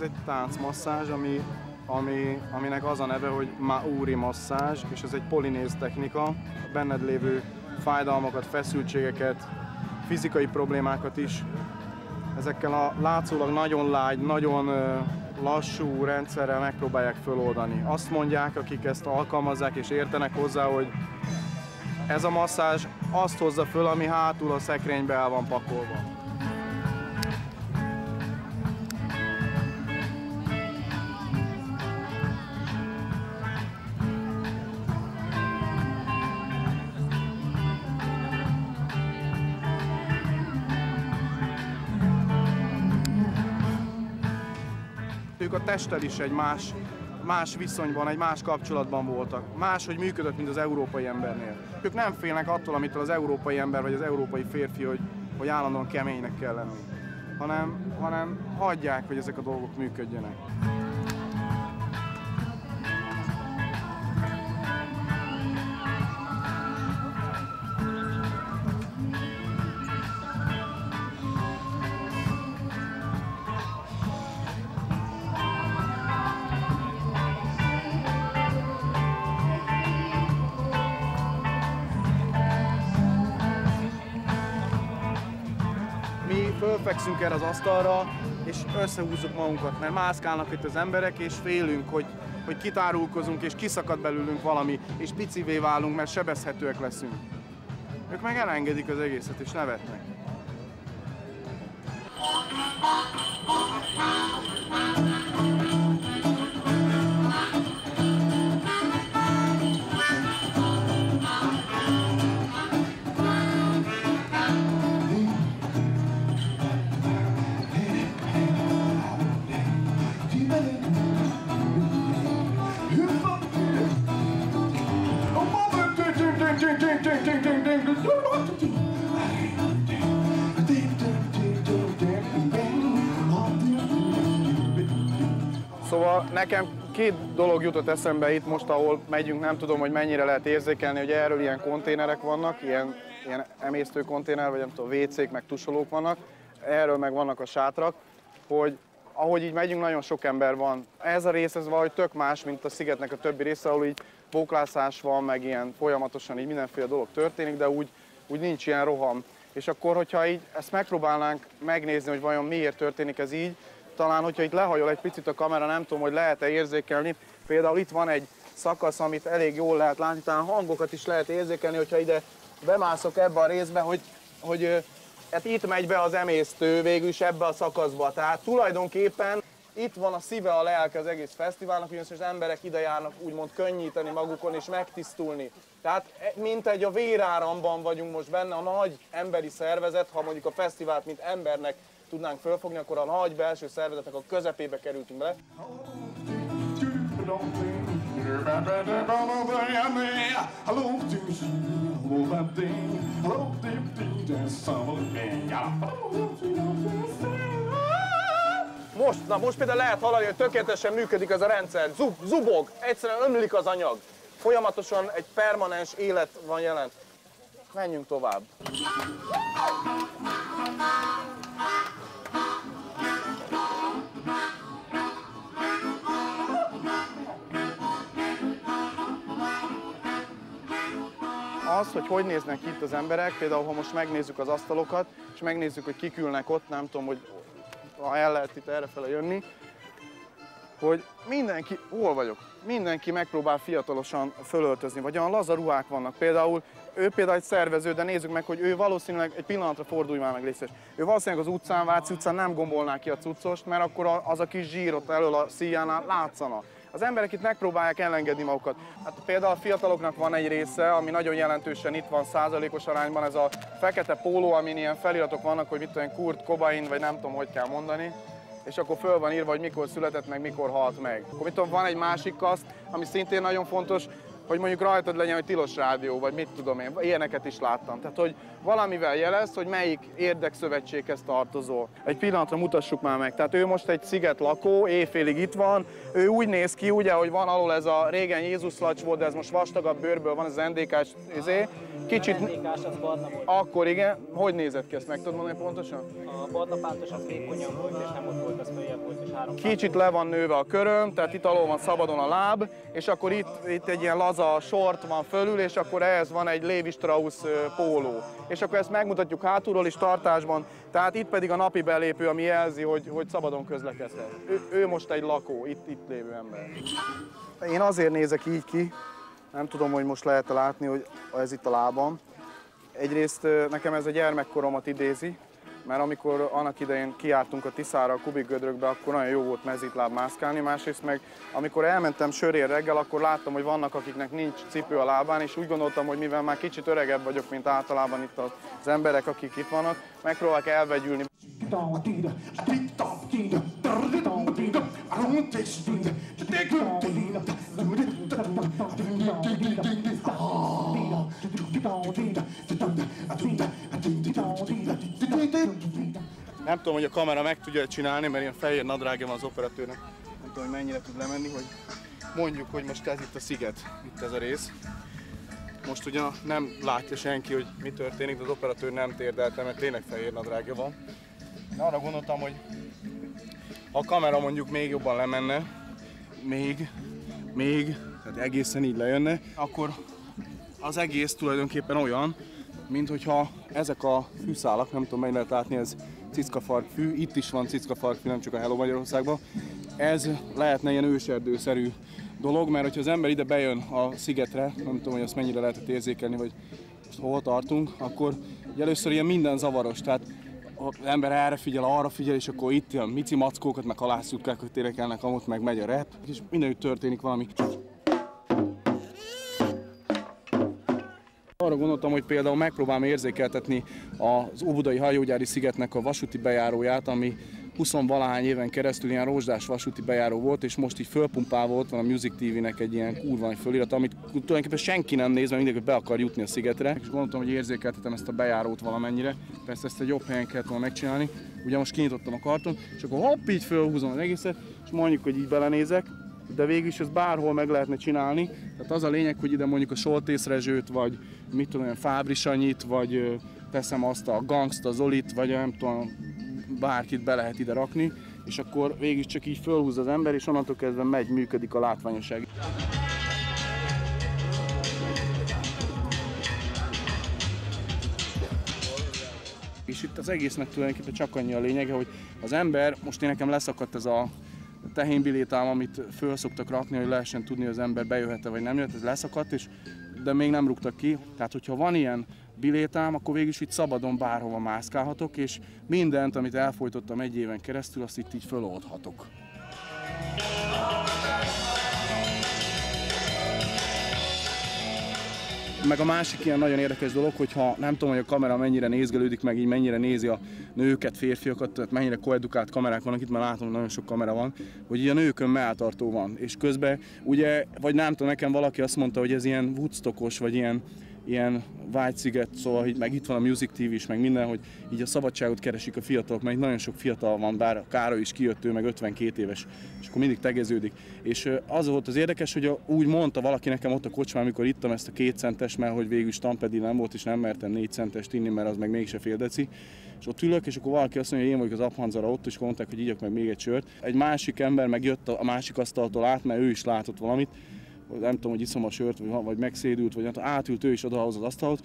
ez egy táncmasszázs, ami, ami, aminek az a neve, hogy Mauri masszázs, és ez egy polinéz technika. A benned lévő fájdalmakat, feszültségeket, fizikai problémákat is ezekkel a látszólag nagyon lágy, nagyon lassú rendszerrel megpróbálják föloldani. Azt mondják, akik ezt alkalmazzák és értenek hozzá, hogy ez a masszázs azt hozza föl, ami hátul a szekrénybe el van pakolva. Testtel is egy más, más viszonyban, egy más kapcsolatban voltak. Más, hogy működött, mint az európai embernél. Ők nem félnek attól, amitől az európai ember vagy az európai férfi, hogy, hogy állandóan keménynek kell lenni, hanem, hanem hagyják, hogy ezek a dolgok működjenek. Fölfekszünk erre az asztalra, és összehúzzuk magunkat, mert mászkálnak itt az emberek, és félünk, hogy, hogy kitárulkozunk, és kiszakad belőlünk valami, és picivé válunk, mert sebezhetőek leszünk. Ők meg elengedik az egészet, és nevetnek. Nekem két dolog jutott eszembe itt most, ahol megyünk, nem tudom, hogy mennyire lehet érzékelni, hogy erről ilyen konténerek vannak, ilyen, ilyen emésztő konténer, vagy nem tudom, WC-k, meg tusolók vannak, erről meg vannak a sátrak, hogy ahogy így megyünk, nagyon sok ember van. Ez a rész, ez valahogy tök más, mint a szigetnek a többi része, ahol így bóklászás van, meg ilyen folyamatosan így mindenféle dolog történik, de úgy, úgy nincs ilyen roham. És akkor, hogyha így ezt megpróbálnánk megnézni, hogy vajon miért történik ez így, talán, hogyha itt lehajol egy picit a kamera, nem tudom, hogy lehet-e érzékelni. Például itt van egy szakasz, amit elég jól lehet látni, talán hangokat is lehet érzékelni, hogyha ide bemászok ebbe a részbe, hogy, hogy hát itt megy be az emésztő végül is ebbe a szakaszba. Tehát tulajdonképpen itt van a szíve, a lelke az egész fesztiválnak, ugyanis az emberek ide járnak úgymond könnyíteni magukon és megtisztulni. Tehát e, mint egy a véráramban vagyunk most benne, a nagy emberi szervezet, ha mondjuk a fesztivált mint embernek tudnánk fölfogni, akkor a nagy belső szervezetek a közepébe kerültünk bele. Most, na most például lehet hallani, hogy tökéletesen működik ez a rendszer. Zub, zubog, egyszerűen ömlik az anyag. Folyamatosan egy permanens élet van jelent. Menjünk tovább. az, hogy hogy néznek itt az emberek, például ha most megnézzük az asztalokat, és megnézzük, hogy kik ülnek ott, nem tudom, hogy ha el lehet itt errefele jönni, hogy mindenki, hol vagyok, mindenki megpróbál fiatalosan fölöltözni, vagy olyan laza ruhák vannak. Például ő például egy szervező, de nézzük meg, hogy ő valószínűleg, egy pillanatra fordulj már meg részes, ő valószínűleg az utcán, Váci utcán nem gombolná ki a cuccost, mert akkor az a kis zsírot elől a szíjánál látszana. Az emberek itt megpróbálják elengedni magukat. Hát például a fiataloknak van egy része, ami nagyon jelentősen itt van százalékos arányban, ez a fekete póló, amin ilyen feliratok vannak, hogy mit tudom, Kurt Cobain, vagy nem tudom, hogy kell mondani és akkor föl van írva, hogy mikor született meg, mikor halt meg. Akkor mit tudom, van egy másik kaszt, ami szintén nagyon fontos, hogy mondjuk rajtad legyen, hogy tilos rádió, vagy mit tudom én, ilyeneket is láttam. Tehát, hogy valamivel jelez, hogy melyik érdekszövetséghez tartozol. Egy pillanatra mutassuk már meg. Tehát ő most egy sziget lakó, éjfélig itt van, ő úgy néz ki, ugye, hogy van alul ez a régen Jézus lacs volt, de ez most vastagabb bőrből van, ez az NDK-s izé. Kicsit... A az barna volt. Akkor igen. Hogy nézett ki, ezt meg tudod mondani pontosan? A barna pántos az vékonyabb volt, és nem ott volt, az följebb volt, és három Kicsit le van nőve a köröm, tehát itt alól van szabadon a láb, és akkor itt, itt egy ilyen laza sort van fölül, és akkor ehhez van egy Levi Strauss póló. És akkor ezt megmutatjuk hátulról is tartásban, tehát itt pedig a napi belépő, ami jelzi, hogy, hogy szabadon közlekedhet. Ő, ő most egy lakó, itt, itt lévő ember. Én azért nézek így ki, nem tudom, hogy most lehet -e látni, hogy ez itt a lábam. Egyrészt nekem ez a gyermekkoromat idézi, mert amikor annak idején kiártunk a Tiszára, a Kubik gödrökbe, akkor nagyon jó volt mezitláb mászkálni, másrészt meg amikor elmentem sörér reggel, akkor láttam, hogy vannak, akiknek nincs cipő a lábán, és úgy gondoltam, hogy mivel már kicsit öregebb vagyok, mint általában itt az emberek, akik itt vannak, megpróbálok elvegyülni. Nem tudom, hogy a kamera meg tudja csinálni, mert ilyen fehér nadrágja van az operatőrnek. Nem tudom, hogy mennyire tud lemenni, hogy mondjuk, hogy most ez itt a sziget, itt ez a rész. Most ugye nem látja senki, hogy mi történik, de az operatőr nem térdelte, mert tényleg fehér nadrágja van. De arra gondoltam, hogy ha a kamera mondjuk még jobban lemenne, még, még, tehát egészen így lejönne, akkor az egész tulajdonképpen olyan, mint hogyha ezek a fűszálak, nem tudom, mennyi lehet látni, ez cickafark fű, itt is van cickafark fű, nem csak a Hello Magyarországban. Ez lehetne ilyen őserdőszerű dolog, mert hogyha az ember ide bejön a szigetre, nem tudom, hogy azt mennyire lehetett érzékelni, vagy most hol tartunk, akkor először ilyen minden zavaros, tehát az ember erre figyel, arra figyel, és akkor itt ilyen mici mackókat, meg halászutkákat érekelnek, amott meg megy a rep, és mindenütt történik valami. Arra gondoltam, hogy például megpróbálom érzékeltetni az Óbudai hajógyári szigetnek a vasúti bejáróját, ami 20 valahány éven keresztül ilyen rózsdás vasúti bejáró volt, és most így fölpumpálva ott van a Music TV-nek egy ilyen kurva nagy fölirat, amit tulajdonképpen senki nem néz, mert mindig be akar jutni a szigetre. És gondoltam, hogy érzékeltetem ezt a bejárót valamennyire. Persze ezt egy jobb helyen kellett volna megcsinálni. Ugye most kinyitottam a karton, és akkor hopp, így fölhúzom az egészet, és mondjuk, hogy így belenézek, de végül is ez bárhol meg lehetne csinálni. Tehát az a lényeg, hogy ide mondjuk a Soltészrezsőt, vagy mit tudom, olyan Fábrisanyit, vagy teszem azt a Gangsta Zolit, vagy nem tudom, bárkit be lehet ide rakni, és akkor végig csak így fölhúz az ember, és onnantól kezdve megy, működik a látványosság. És itt az egésznek tulajdonképpen csak annyi a lényege, hogy az ember, most én nekem leszakadt ez a tehénbilétám, amit föl szoktak rakni, hogy lehessen tudni, hogy az ember bejöhet-e vagy nem jöhet, ez leszakadt, és, de még nem rúgtak ki. Tehát, hogyha van ilyen bilétám, akkor végül is itt szabadon bárhova mászkálhatok, és mindent, amit elfolytottam egy éven keresztül, azt itt így föloldhatok. Meg a másik ilyen nagyon érdekes dolog, hogyha nem tudom, hogy a kamera mennyire nézgelődik, meg így mennyire nézi a nőket, férfiakat, tehát mennyire koedukált kamerák vannak itt, mert látom, hogy nagyon sok kamera van, hogy ilyen nőkön melltartó van. És közben ugye, vagy nem tudom, nekem valaki azt mondta, hogy ez ilyen Woodstockos, vagy ilyen ilyen vágysziget, szóval hogy meg itt van a Music TV is, meg minden, hogy így a szabadságot keresik a fiatalok, itt nagyon sok fiatal van, bár Károly is kijött, ő meg 52 éves, és akkor mindig tegeződik. És az volt az érdekes, hogy úgy mondta valaki nekem ott a kocsmán, amikor ittam ezt a két centes, mert hogy végül is tampedi nem volt, és nem mertem négy centest inni, mert az meg mégse fél deci. És ott ülök, és akkor valaki azt mondja, hogy én vagyok az abhanzara ott, és mondták, hogy ígyak meg még egy sört. Egy másik ember meg jött a másik asztaltól át, mert ő is látott valamit, nem tudom, hogy iszom a sört, vagy, vagy megszédült, vagy átült ő is oda az asztalhoz,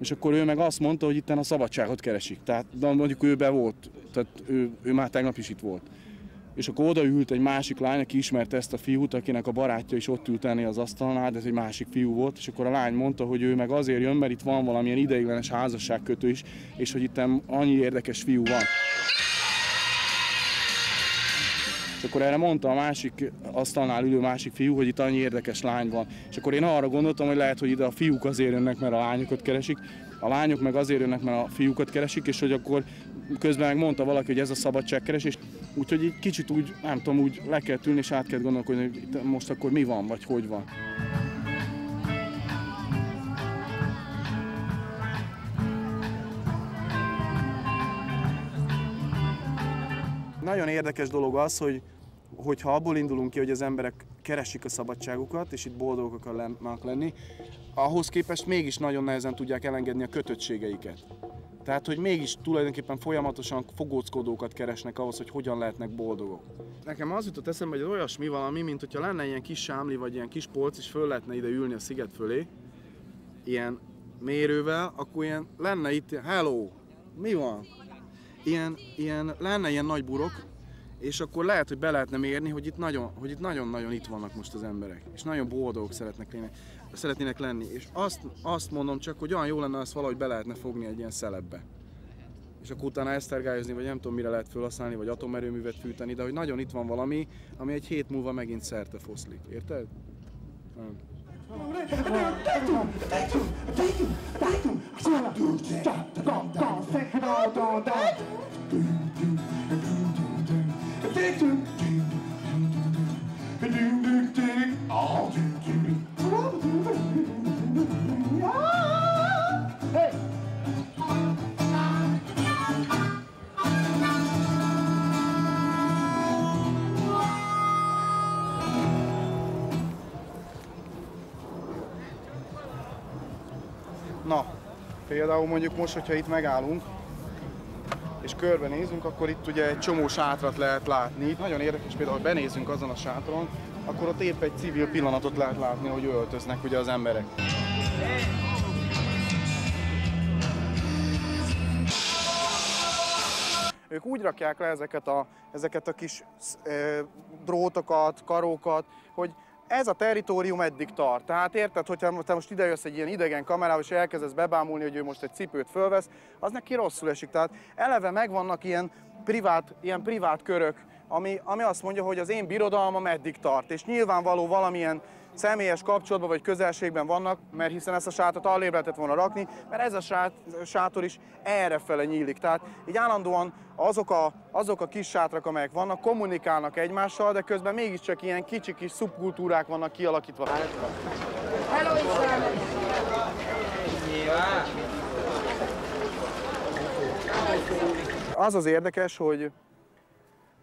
és akkor ő meg azt mondta, hogy itt a szabadságot keresik. Tehát de mondjuk ő be volt, tehát ő, ő már tegnap is itt volt. És akkor odaült egy másik lány, aki ismerte ezt a fiút, akinek a barátja is ott ült ennél az asztalnál, de ez egy másik fiú volt, és akkor a lány mondta, hogy ő meg azért jön, mert itt van valamilyen ideiglenes házasságkötő is, és hogy itt annyi érdekes fiú van. És akkor erre mondta a másik asztalnál ülő másik fiú, hogy itt annyi érdekes lány van. És akkor én arra gondoltam, hogy lehet, hogy ide a fiúk azért jönnek, mert a lányokat keresik, a lányok meg azért jönnek, mert a fiúkat keresik, és hogy akkor közben meg mondta valaki, hogy ez a szabadságkeresés. Úgyhogy egy kicsit úgy, nem tudom, úgy le kell ülni, és át kell gondolkodni, hogy most akkor mi van, vagy hogy van. Nagyon érdekes dolog az, hogy hogyha abból indulunk ki, hogy az emberek keresik a szabadságukat, és itt boldogok akarnak lenni, ahhoz képest mégis nagyon nehezen tudják elengedni a kötöttségeiket. Tehát, hogy mégis tulajdonképpen folyamatosan fogóckodókat keresnek ahhoz, hogy hogyan lehetnek boldogok. Nekem az jutott eszembe, hogy olyasmi valami, mint hogyha lenne ilyen kis sámli, vagy ilyen kis polc, és föl lehetne ide ülni a sziget fölé, ilyen mérővel, akkor ilyen lenne itt, hello, mi van? Ilyen, ilyen, lenne ilyen nagy burok, és akkor lehet, hogy be lehetne mérni, hogy itt nagyon, hogy itt nagyon-nagyon itt vannak most az emberek, és nagyon boldogok szeretnek lenni, szeretnének lenni. És azt, azt mondom csak, hogy olyan jó lenne, azt valahogy be lehetne fogni egy ilyen szelepbe. És akkor utána esztergályozni, vagy nem tudom mire lehet felhasználni, vagy atomerőművet fűteni, de hogy nagyon itt van valami, ami egy hét múlva megint szerte foszlik. Érted? Nem. Oh! Na, például mondjuk most, hogyha itt megállunk, és körbenézünk, akkor itt ugye egy csomó sátrat lehet látni. Itt nagyon érdekes, például, ha benézünk azon a sátron, akkor ott épp egy civil pillanatot lehet látni, hogy öltöznek ugye az emberek. Ők úgy rakják le ezeket a, ezeket a kis e, drótokat, karókat, hogy ez a territórium eddig tart. Tehát érted, hogyha te most idejössz egy ilyen idegen kamerával, és elkezdesz bebámulni, hogy ő most egy cipőt fölvesz, az neki rosszul esik. Tehát eleve megvannak ilyen privát, ilyen privát körök, ami, ami azt mondja, hogy az én birodalmam eddig tart. És nyilvánvaló valamilyen személyes kapcsolatban vagy közelségben vannak, mert hiszen ezt a sátot allébb lehetett volna rakni, mert ez a sát, sátor is errefele nyílik. Tehát így állandóan azok a, azok a kis sátrak, amelyek vannak, kommunikálnak egymással, de közben mégiscsak ilyen kicsi kis szubkultúrák vannak kialakítva. Hello, Az az érdekes, hogy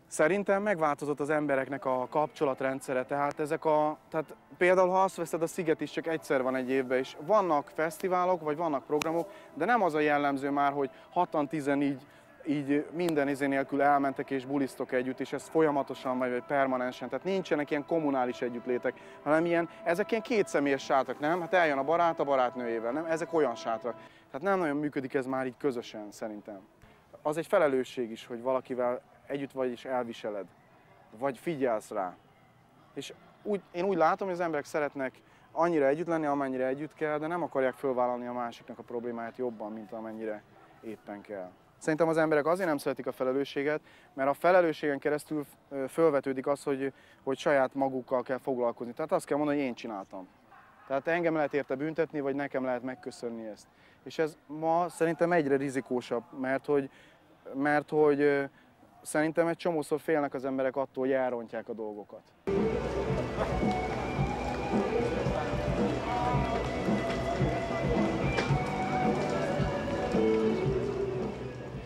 Szerintem megváltozott az embereknek a kapcsolatrendszere, tehát ezek a, tehát például ha azt veszed, a Sziget is csak egyszer van egy évben, és vannak fesztiválok, vagy vannak programok, de nem az a jellemző már, hogy hatan tizen így, így minden izé nélkül elmentek és bulisztok együtt, és ez folyamatosan vagy, vagy permanensen, tehát nincsenek ilyen kommunális együttlétek, hanem ilyen, ezek ilyen kétszemélyes sátrak, nem? Hát eljön a barát a barátnőjével, nem? Ezek olyan sátrak. Tehát nem nagyon működik ez már így közösen, szerintem. Az egy felelősség is, hogy valakivel együtt vagy és elviseled, vagy figyelsz rá. És úgy, én úgy látom, hogy az emberek szeretnek annyira együtt lenni, amennyire együtt kell, de nem akarják fölvállalni a másiknak a problémáját jobban, mint amennyire éppen kell. Szerintem az emberek azért nem szeretik a felelősséget, mert a felelősségen keresztül fölvetődik az, hogy, hogy saját magukkal kell foglalkozni. Tehát azt kell mondani, hogy én csináltam. Tehát engem lehet érte büntetni, vagy nekem lehet megköszönni ezt. És ez ma szerintem egyre rizikósabb, mert hogy, mert hogy Szerintem egy csomószor félnek az emberek attól, hogy elrontják a dolgokat.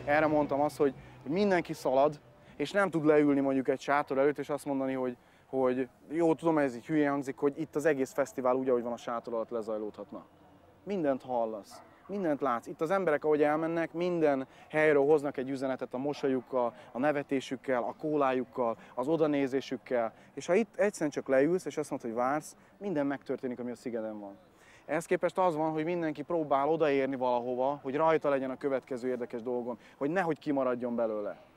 Erre mondtam azt, hogy mindenki szalad, és nem tud leülni mondjuk egy sátor előtt, és azt mondani, hogy, hogy jó, tudom, ez így hülye hangzik, hogy itt az egész fesztivál úgy, ahogy van a sátor alatt lezajlódhatna. Mindent hallasz mindent látsz. Itt az emberek, ahogy elmennek, minden helyről hoznak egy üzenetet a mosolyukkal, a nevetésükkel, a kólájukkal, az odanézésükkel. És ha itt egyszerűen csak leülsz, és azt mondod, hogy vársz, minden megtörténik, ami a szigeten van. Ehhez képest az van, hogy mindenki próbál odaérni valahova, hogy rajta legyen a következő érdekes dolgon, hogy nehogy kimaradjon belőle.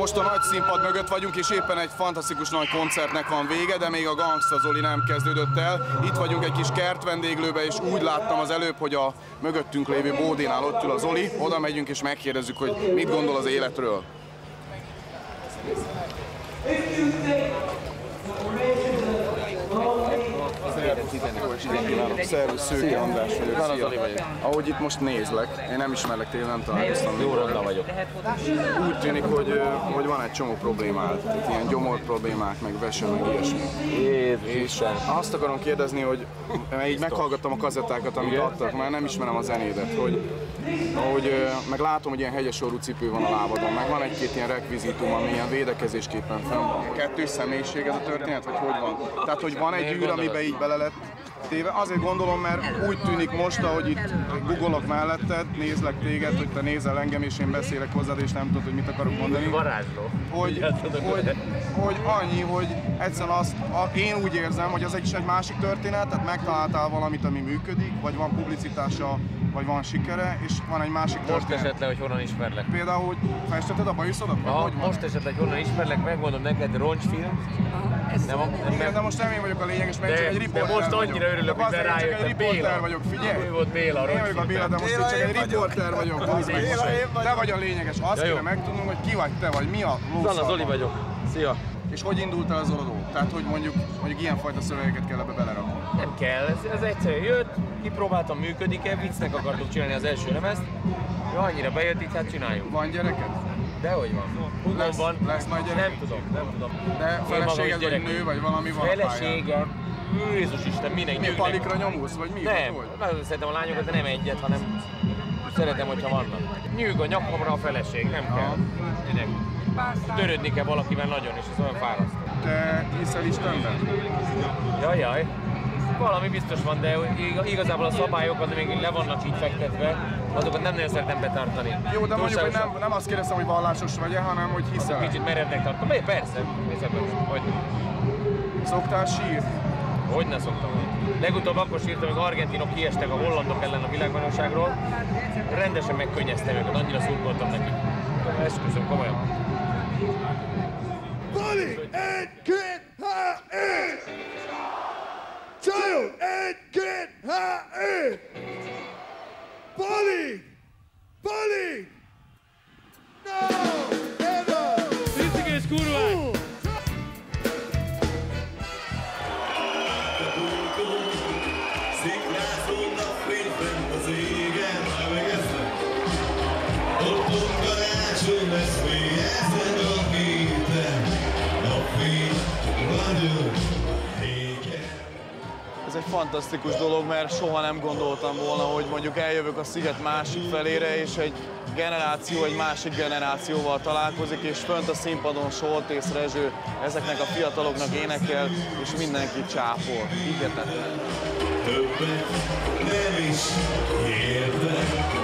Most a nagy színpad mögött vagyunk, és éppen egy fantasztikus nagy koncertnek van vége, de még a Gangsta Zoli nem kezdődött el. Itt vagyunk egy kis kert vendéglőbe, és úgy láttam az előbb, hogy a mögöttünk lévő bódénál ott ül a Zoli. Oda megyünk és megkérdezzük, hogy mit gondol az életről. Jó estét kívánok! Szervusz, Szőke András vagyok. Szia. Oli vagyok. Ahogy itt most nézlek, én nem ismerlek téged, nem találkoztam Jó ronda vagyok. Úgy tűnik, hogy, hogy van egy csomó problémád, itt ilyen gyomor problémák, meg vese, meg ilyesmi. És azt akarom kérdezni, hogy mert így meghallgattam a kazettákat, amit adtak, már nem ismerem a zenédet, hogy, hogy ö, meg látom, hogy ilyen hegyes orrú cipő van a lábadon, meg van egy-két ilyen rekvizitum, ami ilyen védekezésképpen fenn van. Kettős személyiség ez a történet, vagy hogy van? Tehát, hogy van egy űr, amiben így bele lett téve. Azért gondolom, mert úgy tűnik most, ahogy itt googolok melletted, nézlek téged, hogy te nézel engem, és én beszélek hozzád, és nem tudod, hogy mit akarok mondani Varázsló. hogy, hogy, hogy annyi, hogy egyszerűen azt, a, én úgy érzem, hogy az egy is egy másik történet, tehát megtaláltál valamit, ami működik, vagy van publicitása, vagy van sikere, és van egy másik Most történet. esett le, hogy honnan ismerlek. Például, hogy festetted a bajuszodat? Aha, hogy most esett le, hogy honnan ismerlek, megmondom neked, roncsfilm. Nem, nem, Igen, de nem. most nem én vagyok a lényeges, mert én csak De, egy de riporter most vagyok. annyira örülök, De hogy én csak egy rájöttem. riporter vagyok, figyelj! Ő volt Béla a Én vagyok a Béla, de most csak egy riporter vagyok. Te vagy a lényeges. Azt kéne megtudnunk, hogy ki vagy te, vagy mi a lószal Oli van. vagyok. Szia. És hogy indult el az orodó? Tehát, hogy mondjuk, mondjuk ilyenfajta szövegeket kell ebbe belerakni. Nem kell, ez, ez egyszerűen jött, kipróbáltam, működik-e, viccnek akartuk csinálni az első lemezt. Ja, annyira bejött, így hát csináljuk. Van gyereked? Dehogy van. Hugom Lesz- van. lesz majd gyerek? Nem tudom, nem tudom. De feleséged vagy gyerek. nő, vagy valami van? Feleségem. Jézus Isten, minek Mi, palikra nyomulsz, vagy mi? Nem, nagyon szeretem a lányokat, de nem egyet, hanem szeretem, hogyha vannak. Nyűg a nyakamra a feleség, nem kell. Minek? Törődni kell valakivel nagyon, és ez olyan fáraszt. Te hiszel Istenben? Jaj, jaj. Valami biztos van, de ig- igazából a szabályokat, még le vannak így fektetve, azokat nem nagyon szeretem betartani. Jó, de mondjuk, hogy nem, nem azt kérdezem, hogy vallásos vagy-e, hanem hogy hiszel. Kicsit merevnek tartom. Be- Persze, hiszem, hogy, Szoktál sír? hogy ne szoktam. Legutóbb akkor sírtam, amikor argentinok kiestek a hollandok ellen a világbajnokságról. Rendesen megkönnyeztem őket, annyira szurkoltam nekik. Esküszöm, komolyan. Buddy and get high in. Child and get high. Fantasztikus dolog, mert soha nem gondoltam volna, hogy mondjuk eljövök a sziget másik felére, és egy generáció egy másik generációval találkozik, és fönt a színpadon Soltész Rezső ezeknek a fiataloknak énekel, és mindenkit csápol. Hihetetlen. Többet nem is értek.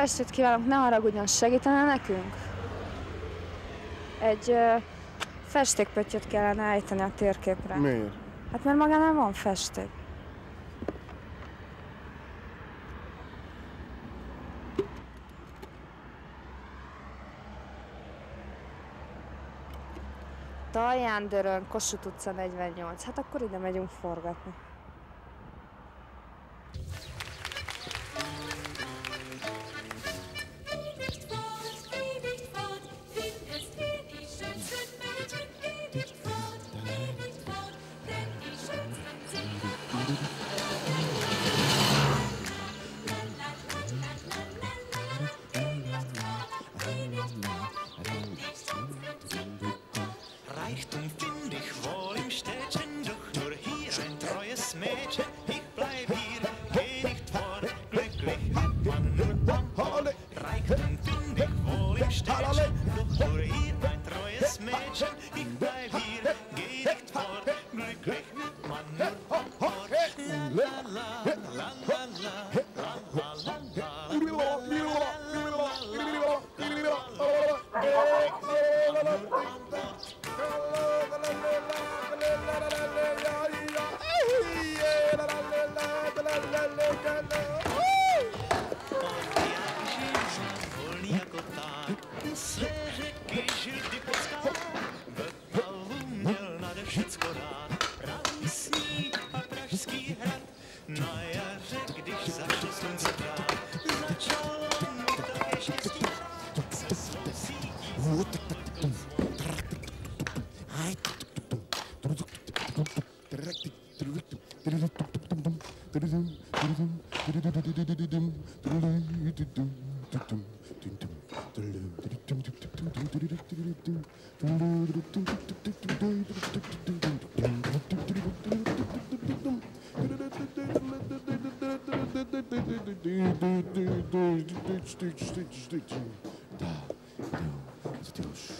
estét kívánok, ne haragudjon, segítene nekünk? Egy ö, festékpöttyöt kellene állítani a térképre. Miért? Hát mert magánál van festék. Talján Dörön, Kossuth utca 48. Hát akkor ide megyünk forgatni. Deus.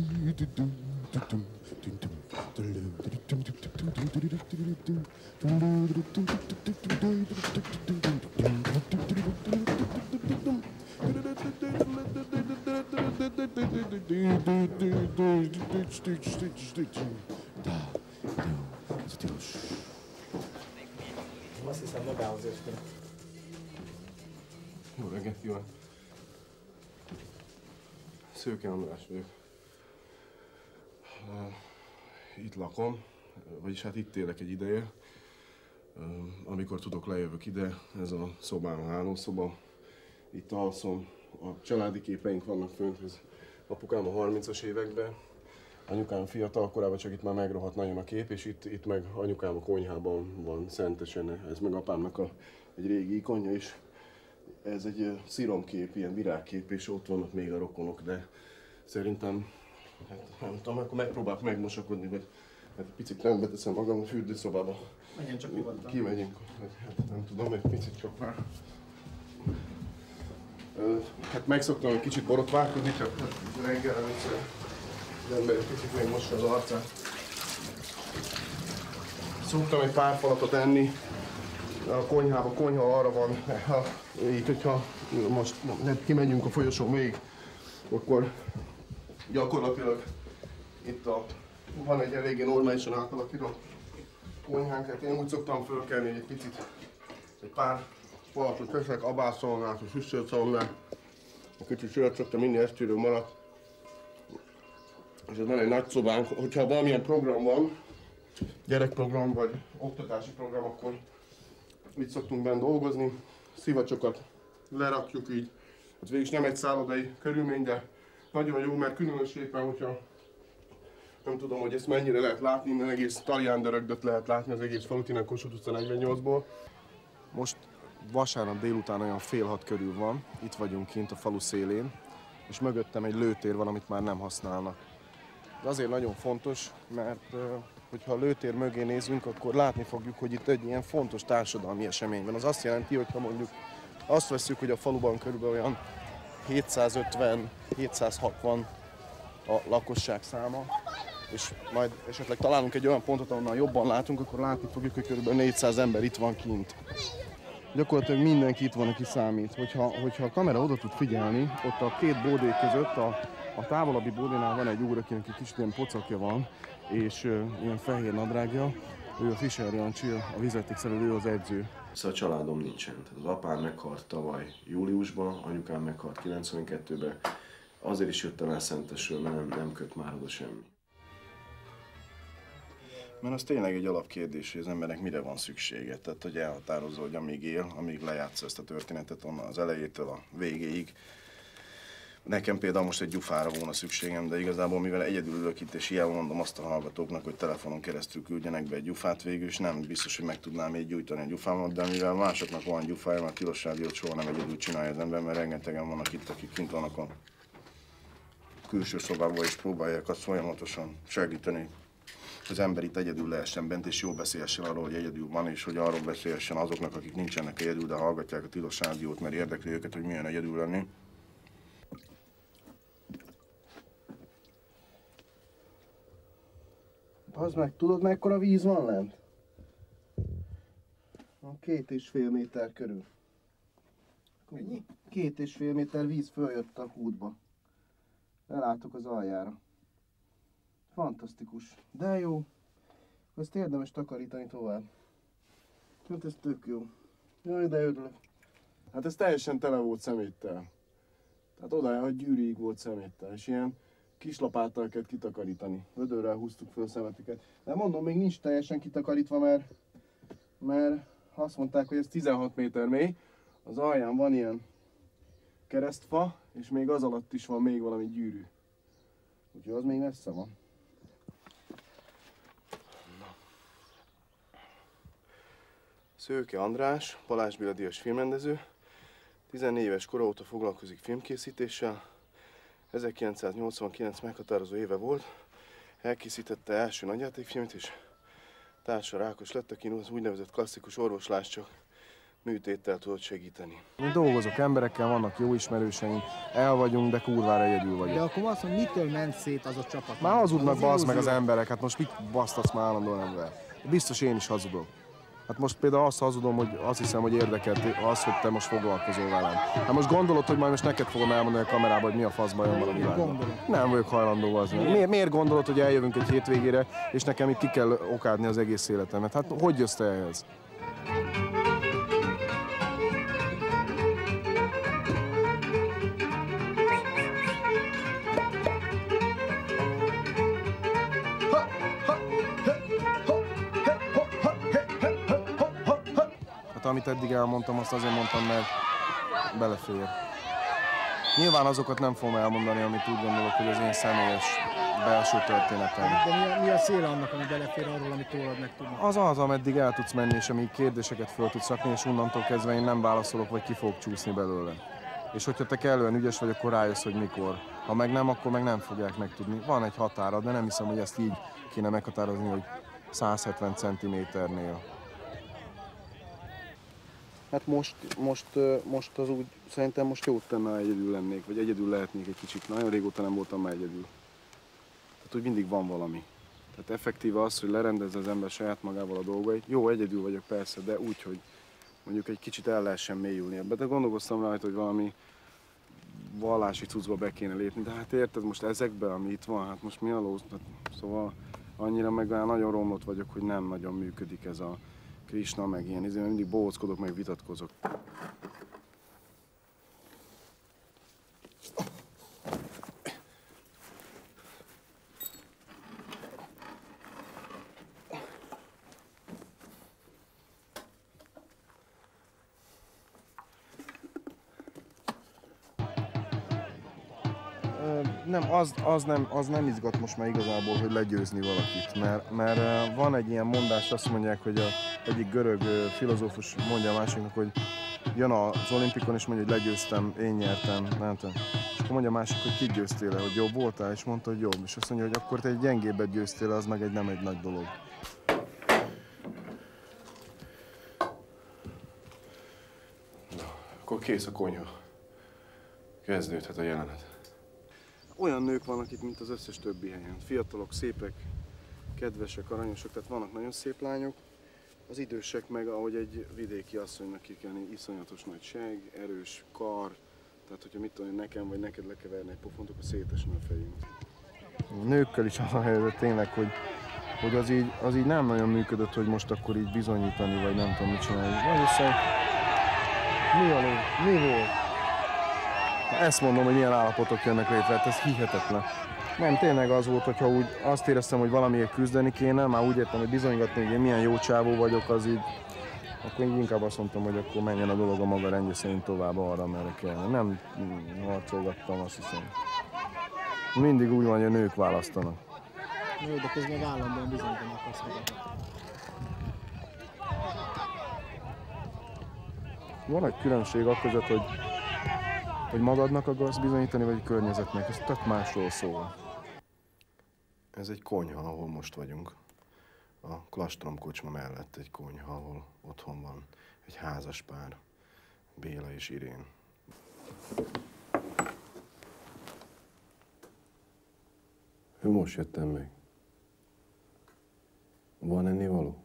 vagyis hát itt élek egy ideje. Amikor tudok, lejövök ide. Ez a szobám a hálószoba. Itt alszom. A családi képeink vannak fönt. Ez apukám a 30-as években. Anyukám fiatal korában csak itt már megrohadt nagyon a kép, és itt, itt meg anyukám a konyhában van szentesen. Ez meg apámnak a, egy régi ikonja is. Ez egy sziromkép, ilyen virágkép, és ott vannak még a rokonok, de szerintem, hát nem tudom, akkor megpróbálok megmosakodni, vagy hát picit rendbe teszem magam a fürdőszobába. Menjen csak nyugodtan. Kimegyünk, hát nem tudom, egy picit csak már. Hát megszoktam egy kicsit borotválkozni, csak reggel először az ember egy picit megmossa az arcát. Szoktam egy pár falatot enni, a konyhába, konyha arra van, ha, így, hogyha most hát kimegyünk a folyosón még, akkor gyakorlatilag itt a, van egy eléggé normálisan átalakított konyhánk, hát én úgy szoktam fölkelni, hogy egy picit, egy pár falatot teszek, abászolnát, a süssölszolnát, egy kicsit sört szoktam inni, esztőről maradt. És ez van egy nagy szobánk, hogyha valamilyen program van, gyerekprogram vagy oktatási program, akkor itt szoktunk benne dolgozni, szivacsokat lerakjuk így. Hát végig nem egy szállodai körülmény, de nagyon jó, mert különösképpen, hogyha nem tudom, hogy ezt mennyire lehet látni, innen egész Talján dörögdöt lehet látni az egész falut, innen Kossuth utca 48-ból. Most vasárnap délután olyan fél hat körül van, itt vagyunk kint a falu szélén, és mögöttem egy lőtér van, amit már nem használnak. Ez azért nagyon fontos, mert hogyha a lőtér mögé nézünk, akkor látni fogjuk, hogy itt egy ilyen fontos társadalmi esemény van. Az azt jelenti, hogy ha mondjuk azt veszük, hogy a faluban körülbelül olyan 750-760 a lakosság száma, és majd esetleg találunk egy olyan pontot, ahonnan jobban látunk, akkor látni fogjuk, hogy kb. 400 ember itt van kint. Gyakorlatilag mindenki itt van, aki számít. Hogyha, hogyha a kamera oda tud figyelni, ott a két bódé között, a, a távolabbi bódénál van egy úr, akinek egy kis ilyen pocakja van, és ö, ilyen fehér nadrágja. Ő a Fischer Jancsi, a vizetik szerelő, ő az edző. Szóval a családom nincsen. Tehát az apám meghalt tavaly júliusban, anyukám meghalt 92-ben. Azért is jöttem el Szentesről, mert nem, nem köt már oda semmi. Mert az tényleg egy alapkérdés, hogy az embernek mire van szüksége. Tehát, hogy elhatározza, hogy amíg él, amíg lejátsza ezt a történetet onnan az elejétől a végéig. Nekem például most egy gyufára volna szükségem, de igazából mivel egyedül ülök itt, és hiába mondom azt a hallgatóknak, hogy telefonon keresztül küldjenek be egy gyufát végül, és nem biztos, hogy meg tudnám így gyújtani a gyufámat, de mivel másoknak van gyufája, mert tilos rádiót soha nem egyedül csinálja az ember, mert rengetegen vannak itt, akik kint vannak a külső szobában, és próbálják azt folyamatosan segíteni, az ember itt egyedül lehessen bent, és jó beszélhessen arról, hogy egyedül van, és hogy arról beszélhessen azoknak, akik nincsenek egyedül, de hallgatják a tilos rádiót, mert érdekli őket, hogy milyen egyedül lenni. Az meg, tudod mekkora víz van lent? Két és fél méter körül. Két és fél méter víz följött a kútba. Lelátok az aljára. Fantasztikus. De jó. Ezt érdemes takarítani tovább. Hát ez tök jó. Jaj, de örülök. Hát ez teljesen tele volt szeméttel. Tehát oda, hogy gyűrűig volt szeméttel, és ilyen kis lapáttal kellett kitakarítani. Vödörrel húztuk föl a szemeteket. De mondom, még nincs teljesen kitakarítva, mert, mert azt mondták, hogy ez 16 méter mély. Az alján van ilyen keresztfa, és még az alatt is van még valami gyűrű. Úgyhogy az még messze van. Szőke András, Balázs Béla Díjas filmrendező. 14 éves kora óta foglalkozik filmkészítéssel. 1989 meghatározó éve volt. Elkészítette első nagyjátékfilmet, és társa Rákos lett, aki az úgynevezett klasszikus orvoslás csak műtéttel tudott segíteni. Dolgozok emberekkel, vannak jó ismerőseim, el vagyunk, de kurvára egyedül vagyok. De akkor azt mondja, mitől ment szét az a csapat? Már hazudnak, Az bassz meg az emberek, hát most mit basztatsz már állandóan ember? Biztos én is hazudok. Hát most például azt hazudom, hogy azt hiszem, hogy érdekelt az, hogy te most foglalkozol velem. Hát most gondolod, hogy majd most neked fogom elmondani a kamerában, hogy mi a fasz bajom van a világban. Nem vagyok hajlandó az. Miért, miért gondolod, hogy eljövünk egy hétvégére, és nekem itt ki kell okádni az egész életemet? Hát hogy jössz te ehhez? Amit eddig elmondtam, azt azért mondtam, mert belefér. Nyilván azokat nem fogom elmondani, amit úgy gondolok, hogy az én személyes belső történetem. De mi a, mi a cél annak, ami belefér arról, amit tólad megtudni? Az az, ameddig el tudsz menni, és amíg kérdéseket föl tudsz rakni, és onnantól kezdve én nem válaszolok, vagy ki fogok csúszni belőle. És hogyha te kellően ügyes vagy, akkor rájössz, hogy mikor. Ha meg nem, akkor meg nem fogják megtudni. Van egy határa, de nem hiszem, hogy ezt így kéne meghatározni, hogy 170 cm-nél. Hát most, most, most az úgy, szerintem most jót tenne, ha egyedül lennék, vagy egyedül lehetnék egy kicsit. Nagyon régóta nem voltam már egyedül. Tehát úgy mindig van valami. Tehát effektíve az, hogy lerendezze az ember saját magával a dolgait. Jó, egyedül vagyok persze, de úgy, hogy mondjuk egy kicsit el lehessen mélyülni ebbe. De gondolkoztam rajta, hogy valami vallási cuccba be kéne lépni. De hát érted, most ezekbe, ami itt van, hát most mi a lóz? Hát, Szóval annyira meg olyan nagyon romlott vagyok, hogy nem nagyon működik ez a Krishna, meg ilyen, ezért mindig bóckodok, meg vitatkozok. Nem, az, az, nem, az nem izgat most már igazából, hogy legyőzni valakit, mert, mert van egy ilyen mondás, azt mondják, hogy a egyik görög filozófus mondja a másiknak, hogy jön az olimpikon és mondja, hogy legyőztem, én nyertem, nem tudom. És akkor mondja a másik, hogy ki győztél hogy jobb voltál, és mondta, hogy jobb. És azt mondja, hogy akkor te egy gyengébbet győztél, az meg egy nem egy nagy dolog. Akkor kész a konyha. Kezdődhet a jelenet. Olyan nők vannak itt, mint az összes többi helyen. Fiatalok, szépek, kedvesek, aranyosak, tehát vannak nagyon szép lányok. Az idősek meg, ahogy egy vidéki asszonynak ki kell iszonyatos nagy erős kar, tehát hogyha mit tudom nekem vagy neked lekeverni egy pofont, akkor szétesne a fejünk. A nőkkel is az a helyzet tényleg, hogy, hogy az, így, az így nem nagyon működött, hogy most akkor így bizonyítani, vagy nem tudom mit csinálni. Össze... Mi a ló? Mi volt? Ezt mondom, hogy milyen állapotok jönnek létre, hát ez hihetetlen. Nem, tényleg az volt, hogyha úgy azt éreztem, hogy valamiért küzdeni kéne, már úgy értem, hogy bizonygatni, hogy én milyen jó csávó vagyok, az így, akkor így inkább azt mondtam, hogy akkor menjen a dolog a maga rendje szerint tovább arra, merre kell. Nem harcolgattam, azt hiszem. Mindig úgy van, hogy a nők választanak. Jó, de közben meg állandóan bizonyítani akarsz magadat. Van egy különbség a között, hogy, hogy magadnak akarsz bizonyítani, vagy a környezetnek. Ez tök másról szól. Ez egy konyha, ahol most vagyunk. A Klastrom kocsma mellett egy konyha, ahol otthon van egy házas pár, Béla és Irén. Ő most jöttem meg. Van ennivaló?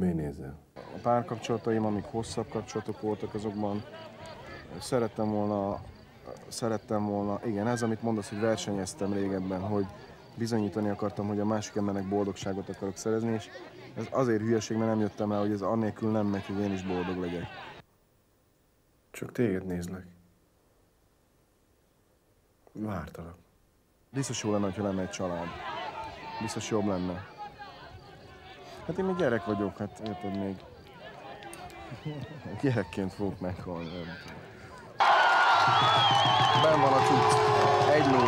Miért nézel? A párkapcsolataim, amik hosszabb kapcsolatok voltak, azokban szerettem volna, szerettem volna, igen, ez, amit mondasz, hogy versenyeztem régebben, hogy bizonyítani akartam, hogy a másik embernek boldogságot akarok szerezni, és ez azért hülyeség, mert nem jöttem el, hogy ez annélkül nem megy, hogy én is boldog legyek. Csak téged nézlek. Vártalak. Biztos jó lenne, ha lenne egy család. Biztos jobb lenne. Hát én még gyerek vagyok, hát érted még? Gyerekként fogok meghalni. Ben van a cucc. Egy ló.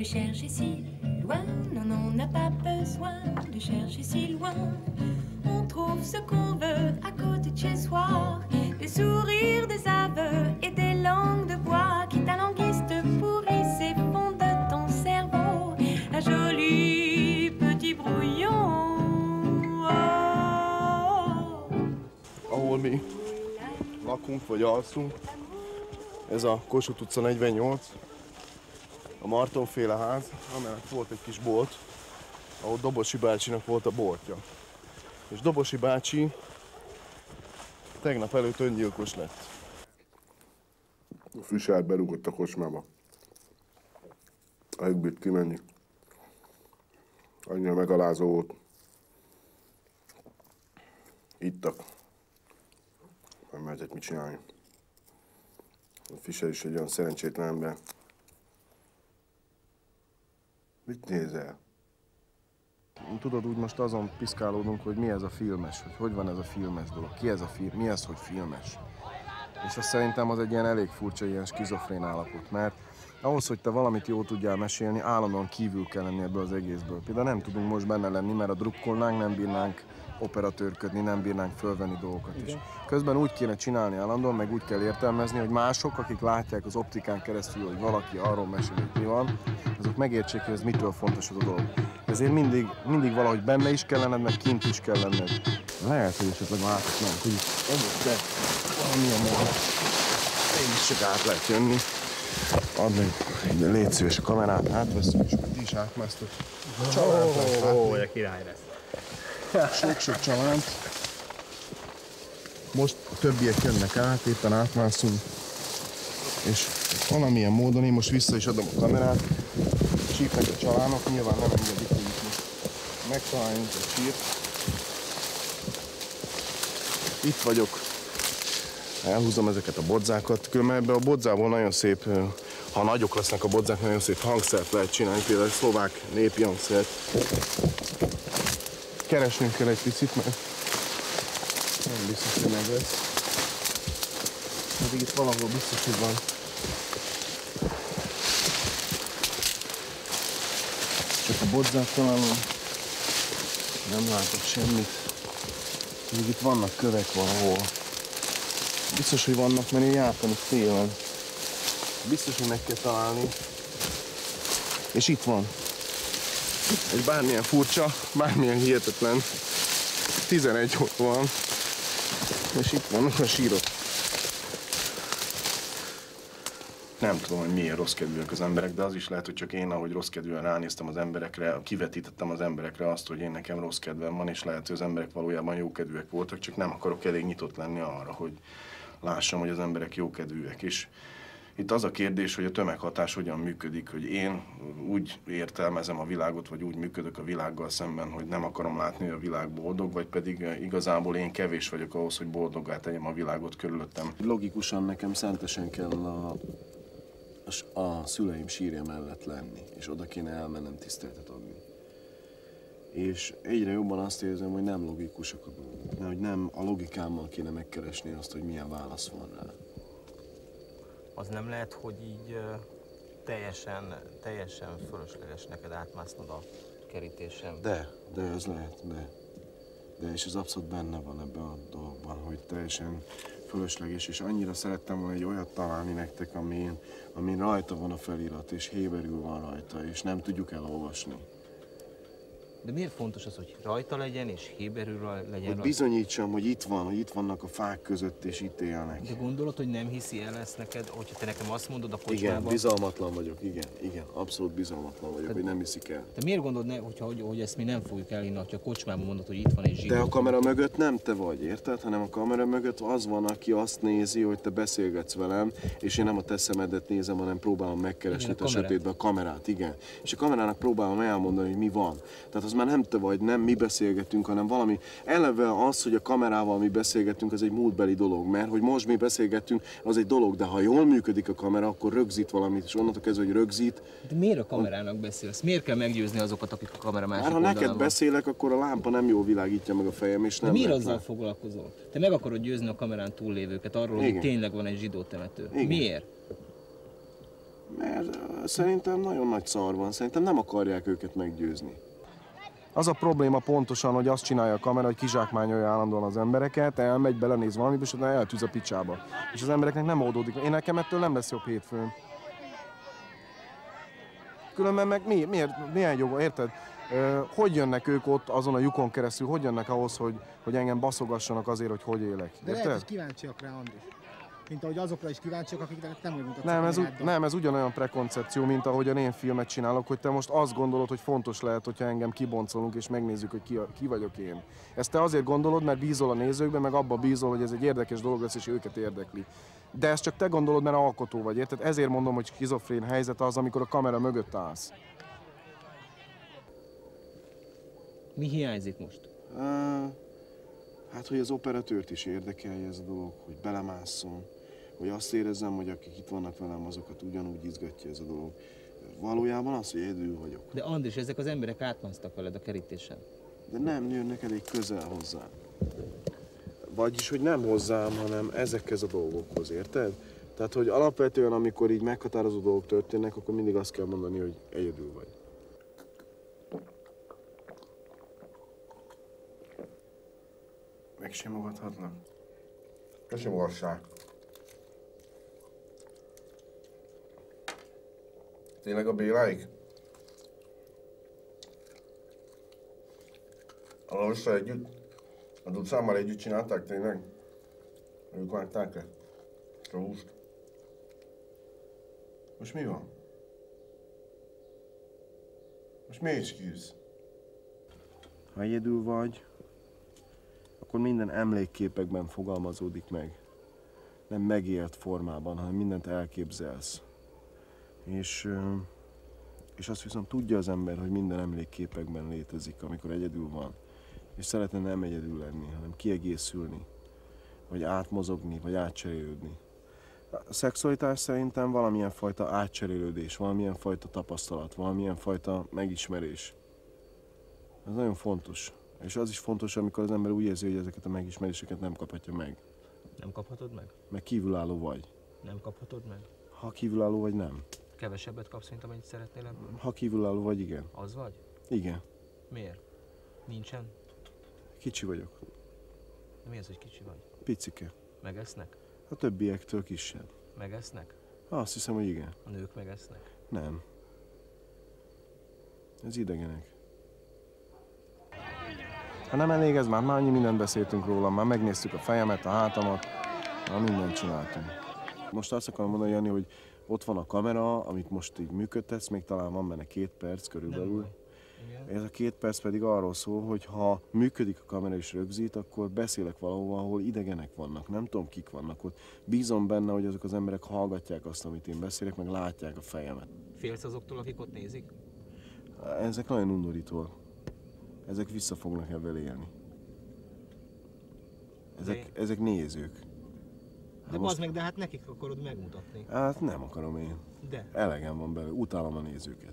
de chercher si loin. Non, on n'a pas besoin de chercher si loin. On trouve ce qu'on veut à côté de chez soi. Des sourires, des aveux et des langues de bois lakunk vagy alszunk. Ez a Kossuth utca 48, a Martonféle ház, amellett volt egy kis bolt, ahol Dobosi bácsinak volt a boltja. És Dobosi bácsi tegnap előtt öngyilkos lett. A Füsár berúgott a kocsmába. Alig bírt kimenni. Annyira megalázó volt. Ittak. Nem lehetett mit csinálni. A Fischer is egy olyan szerencsétlen ember. Mit nézel? Tudod, úgy most azon piszkálódunk, hogy mi ez a filmes, hogy hogy van ez a filmes dolog, ki ez a film, mi ez, hogy filmes. És azt szerintem az egy ilyen elég furcsa, ilyen skizofrén állapot, mert ahhoz, hogy te valamit jól tudjál mesélni, állandóan kívül kell lenni ebből az egészből. Például nem tudunk most benne lenni, mert a drukkolnánk, nem bírnánk operatőrködni, nem bírnánk fölvenni dolgokat is. Közben úgy kéne csinálni állandóan, meg úgy kell értelmezni, hogy mások, akik látják az optikán keresztül, hogy valaki arról mesél, hogy mi van, azok megértsék, hogy ez mitől fontos az a dolog. Ezért mindig, mindig valahogy benne is kell lenned, meg kint is kell lenned. Lehet, hogy esetleg láthatnánk, hogy de valamilyen módon én is csak át lehet jönni. Add meg, légy szíves a kamerát, átveszünk, és ti is átmásztok. Család lehet látni. Ó, de király lesz. Sok-sok család. Most a többiek jönnek át, éppen átmászunk. És valamilyen módon én most vissza is adom a kamerát. Csípnek a csalánok, nyilván nem engedik, hogy most megtaláljunk egy sírt. Itt vagyok. Elhúzom ezeket a bodzákat. Különben ebbe a bodzából nagyon szép, ha nagyok lesznek a bodzák, nagyon szép hangszert lehet csinálni, például szlovák népi hangszert. Keresnünk kell egy picit, mert nem biztos, hogy meg lesz. Pedig itt valahol biztos, hogy van. Csak a bodzát találom. Nem látok semmit. Még itt vannak kövek valahol. Biztos, hogy vannak, mert én jártam itt télen. Biztos, hogy meg kell találni. És itt van. Egy bármilyen furcsa, bármilyen hihetetlen. 11 ott van. És itt vannak a sírok. Nem tudom, hogy miért rossz kedvűek az emberek, de az is lehet, hogy csak én, ahogy rossz kedvűen ránéztem az emberekre, kivetítettem az emberekre azt, hogy én nekem rossz kedvem van, és lehet, hogy az emberek valójában jó kedvűek voltak, csak nem akarok elég nyitott lenni arra, hogy lássam, hogy az emberek jó kedvűek. És itt az a kérdés, hogy a tömeghatás hogyan működik, hogy én úgy értelmezem a világot, vagy úgy működök a világgal szemben, hogy nem akarom látni, a világ boldog, vagy pedig igazából én kevés vagyok ahhoz, hogy boldoggá tegyem a világot körülöttem. Logikusan nekem szentesen kell a, a, szüleim sírja mellett lenni, és oda kéne elmennem tiszteletet adni. És egyre jobban azt érzem, hogy nem logikusak a dolgok, hogy nem a logikámmal kéne megkeresni azt, hogy milyen válasz van rá. Az nem lehet, hogy így teljesen, teljesen fölösleges neked átmásznod a kerítésen. De, de ez lehet, de. De és ez abszolút benne van ebben a dologban, hogy teljesen fölösleges, és annyira szerettem volna egy olyat találni nektek, amin, amin rajta van a felirat, és héberül van rajta, és nem tudjuk elolvasni. De miért fontos az, hogy rajta legyen és héberül legyen Hogy rajta? bizonyítsam, hogy itt van, hogy itt vannak a fák között, és itt élnek. De gondolod, hogy nem hiszi el ezt neked, hogyha te nekem azt mondod a Igen, kocsmában? bizalmatlan vagyok, igen, igen, abszolút bizalmatlan vagyok, hogy nem hiszik el. Te miért gondolod, ne, hogyha, hogy, hogy ezt mi nem fogjuk elhinni, ha a kocsmában mondod, hogy itt van egy zsidó? De a kamera mögött nem te vagy, érted? Hanem a kamera mögött az van, aki azt nézi, hogy te beszélgetsz velem, és én nem a te szemedet nézem, hanem próbálom megkeresni Igen, a a, sötétbe a kamerát, igen. És a kamerának próbálom elmondani, hogy mi van. Tehát az már nem te vagy, nem mi beszélgetünk, hanem valami. Eleve az, hogy a kamerával mi beszélgetünk, az egy múltbeli dolog, mert hogy most mi beszélgetünk, az egy dolog, de ha jól működik a kamera, akkor rögzít valamit, és onnantól kezdve, hogy rögzít, De miért a kamerának beszélsz? Miért kell meggyőzni azokat, akik a kamera másik már ha neked van? beszélek, akkor a lámpa nem jól világítja meg a fejem, és De nem miért lehet azzal foglalkozol? Te meg akarod győzni a kamerán túllévőket arról, hogy Igen. itt tényleg van egy zsidó temető. Igen. Miért? Mert szerintem nagyon nagy szar van, szerintem nem akarják őket meggyőzni. Az a probléma pontosan, hogy azt csinálja a kamera, hogy kizsákmányolja állandóan az embereket, elmegy, belenéz valamibe, és utána eltűz a picsába. És az embereknek nem oldódik. Én nekem ettől nem lesz jobb hétfőn. Különben meg mi, miért, milyen jog, érted? Hogy jönnek ők ott azon a lyukon keresztül, hogy jönnek ahhoz, hogy, hogy engem baszogassanak azért, hogy hogy élek? De lehet, Érted? hogy kíváncsiak rá, Andris. Mint ahogy azokra is kíváncsiak, akiknek nem úgy mutatsz Nem ez, ugy, nem, ez ugyanolyan prekoncepció, mint ahogyan én filmet csinálok, hogy te most azt gondolod, hogy fontos lehet, hogyha engem kiboncolunk és megnézzük, hogy ki, a- ki vagyok én. Ezt te azért gondolod, mert bízol a nézőkben, meg abba bízol, hogy ez egy érdekes dolog lesz, és őket érdekli. De ezt csak te gondolod, mert alkotó vagy, érted? Ezért mondom, hogy skizofrén helyzet az, amikor a kamera mögött állsz. Mi hiányzik most? Uh, hát, hogy az operatőrt is érdekelje ez a dolog, hogy belemásszon, hogy azt érezzem, hogy akik itt vannak velem, azokat ugyanúgy izgatja ez a dolog. valójában az, hogy egyedül vagyok. De Andris, ezek az emberek átmásztak veled a kerítésen. De nem jönnek elég közel hozzám. Vagyis, hogy nem hozzám, hanem ezekhez a dolgokhoz, érted? Tehát, hogy alapvetően, amikor így meghatározó dolgok történnek, akkor mindig azt kell mondani, hogy egyedül vagy. Megsimogathatlak? Kösimogassák. Tényleg a Béláig? A Lalussal együtt? A Ducámmal együtt csinálták tényleg? Ők vágták-e? A húst? Most mi van? Most miért skírsz? Ha egyedül vagy, akkor minden emlékképekben fogalmazódik meg. Nem megélt formában, hanem mindent elképzelsz. És, és azt viszont tudja az ember, hogy minden emlékképekben létezik, amikor egyedül van. És szeretne nem egyedül lenni, hanem kiegészülni, vagy átmozogni, vagy átcserélődni. A szexualitás szerintem valamilyen fajta átcserélődés, valamilyen fajta tapasztalat, valamilyen fajta megismerés. Ez nagyon fontos. És az is fontos, amikor az ember úgy érzi, hogy ezeket a megismeréseket nem kaphatja meg. Nem kaphatod meg? Meg kívülálló vagy. Nem kaphatod meg? Ha kívülálló vagy, nem. Kevesebbet kapsz, mint amennyit szeretnél ebből? Ha kívülálló vagy, igen. Az vagy? Igen. Miért? Nincsen? Kicsi vagyok. De mi az, hogy kicsi vagy? Picike. Megesznek? A többiektől kisebb. Megesznek? Azt hiszem, hogy igen. A nők megesznek? Nem. Ez idegenek. Ha nem elég ez már, már annyi mindent beszéltünk róla, már megnéztük a fejemet, a hátamat, már mindent csináltunk. Most azt akarom mondani, Jani, hogy ott van a kamera, amit most így működtetsz, még talán van benne két perc körülbelül. Ez a két perc pedig arról szól, hogy ha működik a kamera és rögzít, akkor beszélek valahova, ahol idegenek vannak, nem tudom kik vannak ott. Bízom benne, hogy azok az emberek hallgatják azt, amit én beszélek, meg látják a fejemet. Félsz azoktól, akik ott nézik? Ezek nagyon undorítóak. Ezek vissza fognak ebben élni. Ezek, ezek nézők. De most... meg, de hát nekik akarod megmutatni. Hát nem akarom én. De? Elegem van belőle, utálom a nézőket.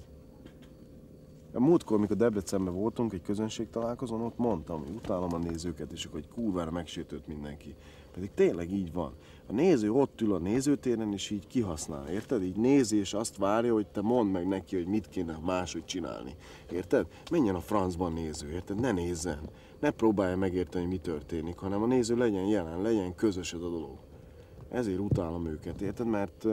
A múltkor, amikor Debrecenben voltunk egy közönség találkozón, ott mondtam, hogy utálom a nézőket, és akkor egy kúvára megsértött mindenki. Pedig tényleg így van. A néző ott ül a nézőtéren, és így kihasznál, érted? Így nézi, és azt várja, hogy te mondd meg neki, hogy mit kéne máshogy csinálni. Érted? Menjen a francban néző, érted? Ne nézzen. Ne próbálja megérteni, hogy mi történik, hanem a néző legyen jelen, legyen közös ez a dolog. Ezért utálom őket, érted? Mert,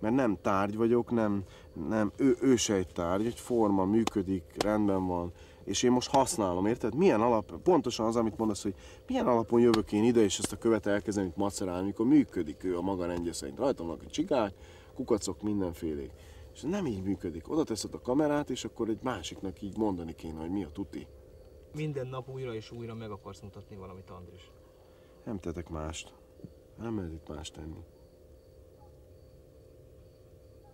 mert nem tárgy vagyok, nem, nem ő, ő se egy tárgy, egy forma működik, rendben van, és én most használom, érted? Milyen alap, pontosan az, amit mondasz, hogy milyen alapon jövök én ide, és ezt a követ elkezdem itt macerálni, amikor működik ő a maga rendje szerint. Rajtam vannak a csigák, kukacok, mindenfélék. És nem így működik. Oda teszed a kamerát, és akkor egy másiknak így mondani kéne, hogy mi a tuti. Minden nap újra és újra meg akarsz mutatni valamit, Andris. Nem tetek mást. Nem lehet itt más tenni.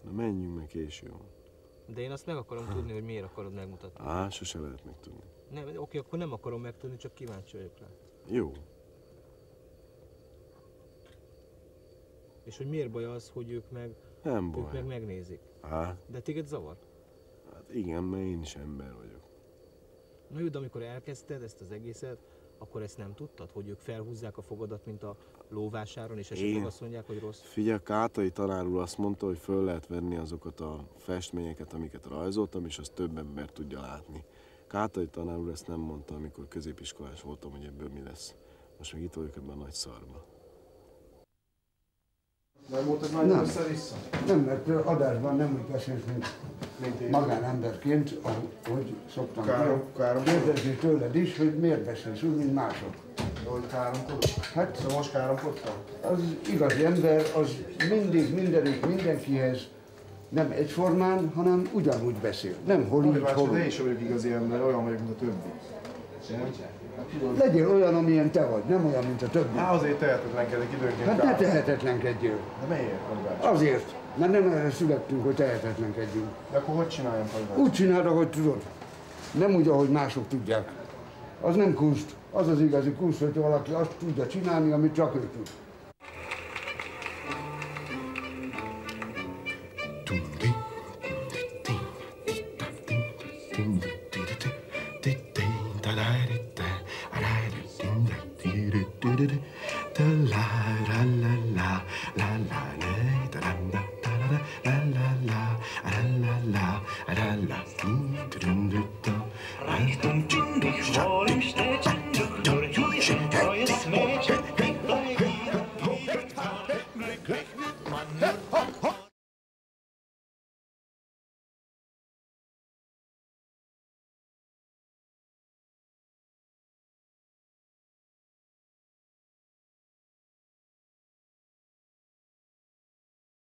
Na menjünk meg késő. De én azt meg akarom tudni, hogy miért akarod megmutatni. Á, sose lehet megtudni. Nem, oké, akkor nem akarom megtudni, csak kíváncsi vagyok rá. Jó. És hogy miért baj az, hogy ők meg, Nem ők baj. meg megnézik. Á, De téged zavar? hát igen, mert én is ember vagyok. Na jó, de amikor elkezdted ezt az egészet, akkor ezt nem tudtad, hogy ők felhúzzák a fogadat, mint a lóvásáron, és esetleg Én? azt mondják, hogy rossz? Figyelj, Kátai tanár úr azt mondta, hogy föl lehet venni azokat a festményeket, amiket rajzoltam, és azt több ember tudja látni. Kátai tanár úr ezt nem mondta, amikor középiskolás voltam, hogy ebből mi lesz. Most meg itt vagyok ebben a nagy szarban. Nem volt ez Nem. össze-vissza? Nem, mert adásban nem úgy beszélsz, mint, én. magánemberként, ahogy szoktam. Károm- károm- Kérdezni tőled is, hogy miért beszélsz úgy, mint mások. Hogy káromkodok? Hát, Szóval most káromkodtam? az igazi ember, az mindig, mindenik, mindenkihez nem egyformán, hanem ugyanúgy beszél. Nem hol így, hol de én sem vagyok igazi ember, olyan vagyok, mint a többi. Legyél olyan, amilyen te vagy, nem olyan, mint a többi. Hát azért tehetetlenkedek időnként. Hát ne tehetetlenkedjél. De miért, bácsi? Azért, mert nem erre születtünk, hogy tehetetlenkedjünk. De akkor hogy csináljam, bácsi? Úgy csináld, ahogy tudod. Nem úgy, ahogy mások tudják. Az nem kunst. Az az igazi kunst, hogy valaki azt tudja csinálni, amit csak ő tud.